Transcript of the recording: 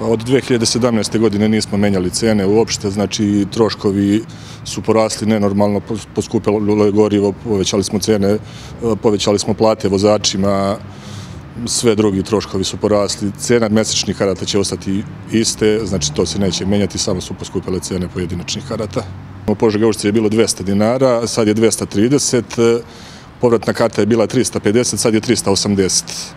Pa od 2017. godine nismo menjali cene uopšte, znači troškovi su porasli nenormalno, poskupilo gorivo, povećali smo cene, e, povećali smo plate vozačima, sve drugi troškovi su porasli. Cena mesečnih karata će ostati iste, znači to se neće menjati, samo su poskupile cene pojedinačnih karata. U Požega Evošce je bilo 200 dinara, sad je 230, e, povratna karta je bila 350, sad je 380.